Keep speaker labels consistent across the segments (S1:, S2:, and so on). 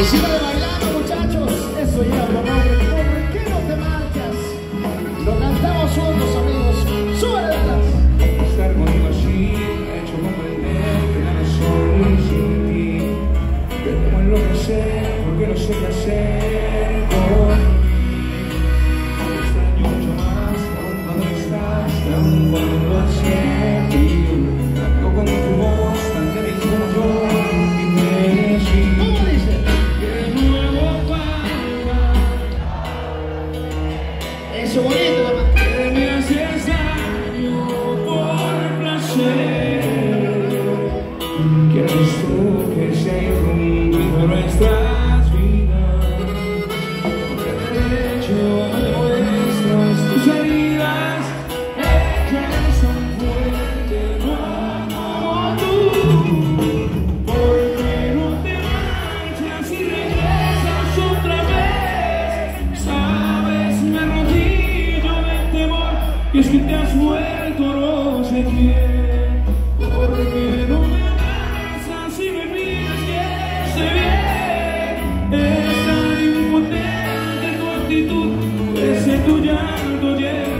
S1: Y sigue bailando, muchachos. Eso ya, por nombre. ¿Por qué no te marchas? Lo cantamos juntos, amigos. Atrás.
S2: Estar conmigo así me ha hecho comprender que nada soy sin ti. Que como enloquecer porque no sé qué hacer Tú que se irrumpido nuestras vidas. Hecho me muestras tus heridas. Ellas son fuertes, como tú. Porque no te marchas y regresas otra vez. Sabes, me arrodillo de temor. Y es que te has vuelto no sé quién. Ese tu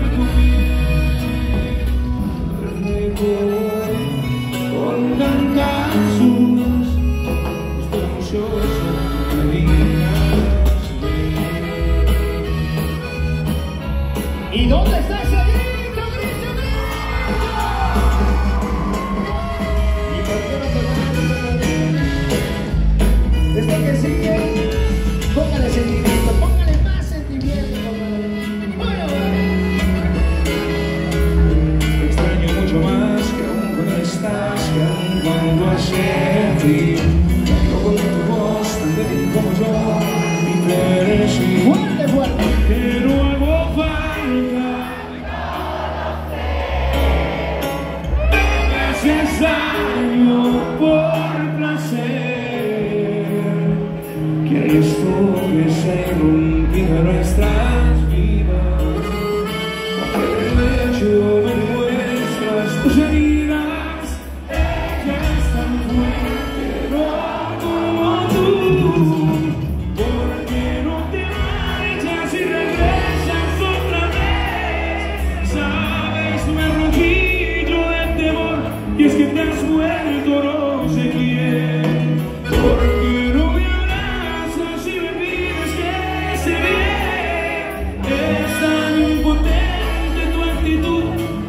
S2: Hablo con tu voz tan como yo y
S1: fuerte.
S2: Que no falta. Por placer. Quieres tú que se irrumpido nuestras vidas. Y es que te has vuelto no sé quién. Porque no me abrazas y me pides que esté bien. Es tan impotente tu actitud.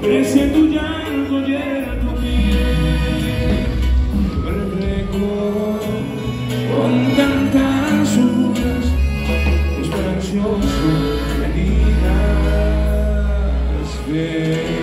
S2: Ese tu llanto llena tu piel. Reflejo con tantas dudas, estoy ansioso, me digas ven.